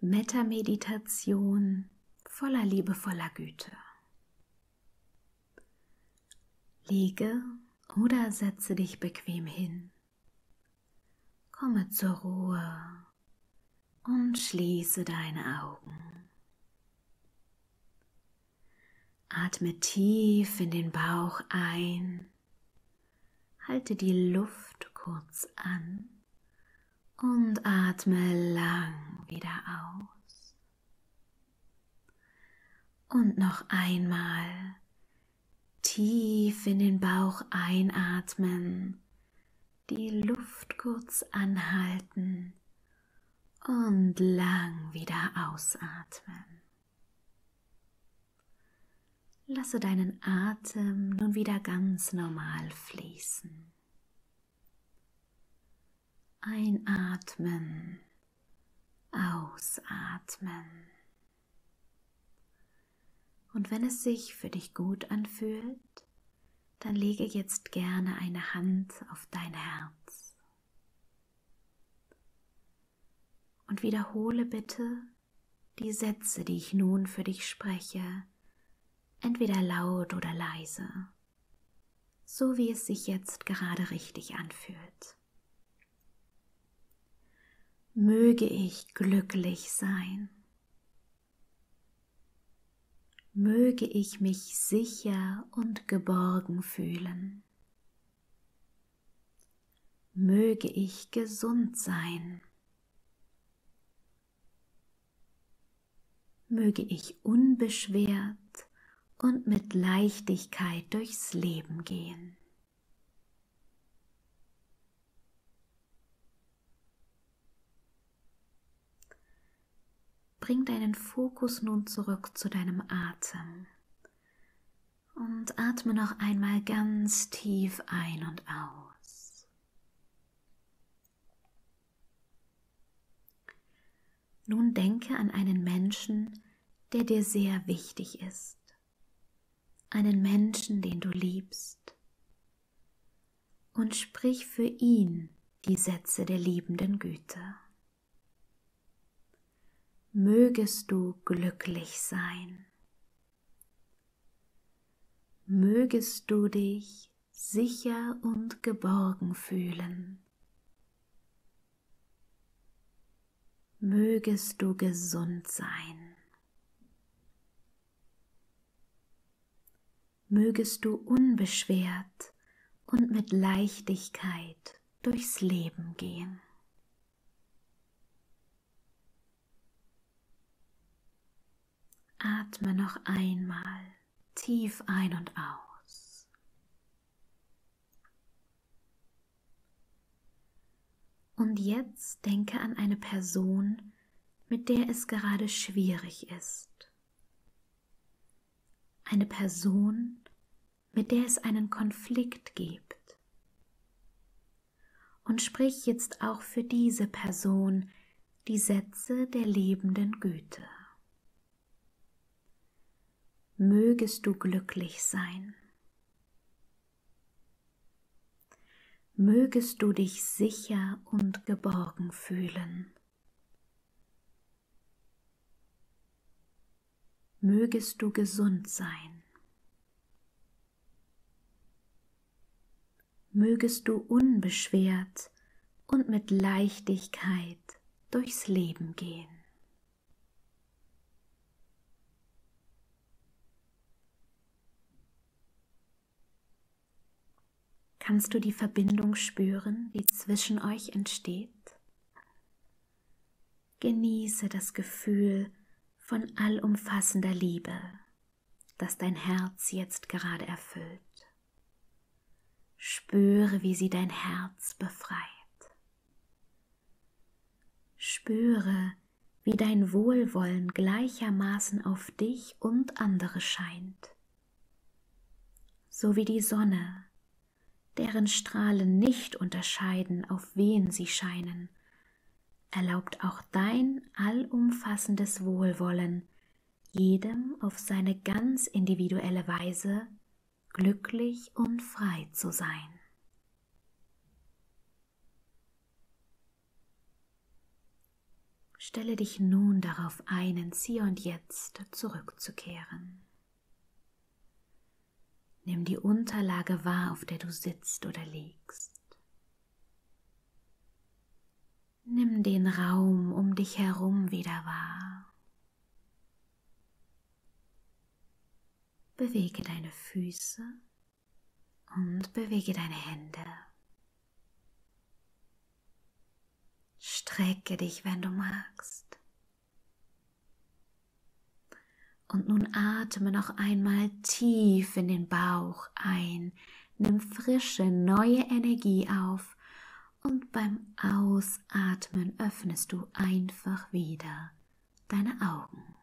Metta-Meditation voller liebevoller Güte. Liege oder setze dich bequem hin. Komme zur Ruhe und schließe deine Augen. Atme tief in den Bauch ein, halte die Luft kurz an und atme lang wieder aus. Und noch einmal tief in den Bauch einatmen, die Luft kurz anhalten und lang wieder ausatmen. Lasse deinen Atem nun wieder ganz normal fließen. Einatmen, ausatmen. Und wenn es sich für dich gut anfühlt, dann lege jetzt gerne eine Hand auf dein Herz. Und wiederhole bitte die Sätze, die ich nun für dich spreche, entweder laut oder leise, so wie es sich jetzt gerade richtig anfühlt möge ich glücklich sein. Möge ich mich sicher und geborgen fühlen. Möge ich gesund sein. Möge ich unbeschwert und mit Leichtigkeit durchs Leben gehen. Bring deinen Fokus nun zurück zu deinem Atem. Und atme noch einmal ganz tief ein und aus. Nun denke an einen Menschen, der dir sehr wichtig ist, einen Menschen, den du liebst, und sprich für ihn die Sätze der liebenden Güte mögest du glücklich sein. Mögest du dich sicher und geborgen fühlen. Mögest du gesund sein. Mögest du unbeschwert und mit Leichtigkeit durchs Leben gehen. Atme noch einmal tief ein und aus. Und jetzt denke an eine Person, mit der es gerade schwierig ist. Eine Person, mit der es einen Konflikt gibt. Und sprich jetzt auch für diese Person die Sätze der lebenden Güte mögest du glücklich sein. Mögest du dich sicher und geborgen fühlen. Mögest du gesund sein. Mögest du unbeschwert und mit Leichtigkeit durchs Leben gehen. Kannst du die Verbindung spüren, die zwischen euch entsteht? Genieße das Gefühl von allumfassender Liebe, das dein Herz jetzt gerade erfüllt. Spüre, wie sie dein Herz befreit. Spüre, wie dein Wohlwollen gleichermaßen auf dich und andere scheint, so wie die Sonne deren Strahlen nicht unterscheiden, auf wen sie scheinen, erlaubt auch dein allumfassendes Wohlwollen jedem auf seine ganz individuelle Weise glücklich und frei zu sein. Stelle dich nun darauf ein, ins Hier und Jetzt zurückzukehren. Nimm die Unterlage wahr, auf der du sitzt oder liegst. Nimm den Raum um dich herum wieder wahr. Bewege deine Füße und bewege deine Hände. Strecke dich, wenn du magst. Und nun atme noch einmal tief in den Bauch ein, nimm frische, neue Energie auf und beim Ausatmen öffnest du einfach wieder deine Augen.